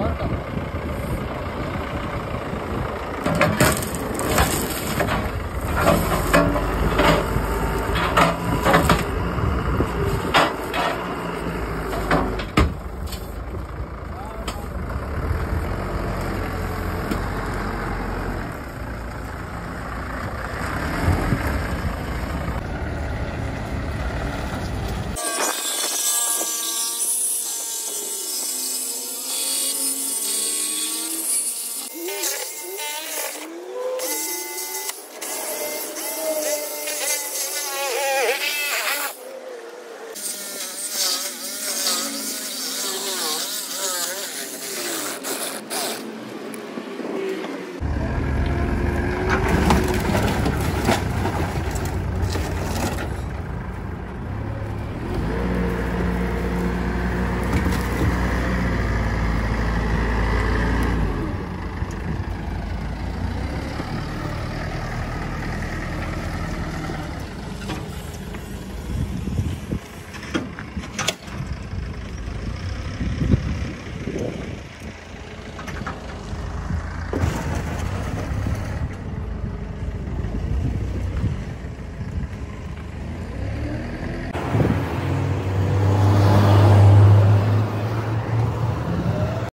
Welcome.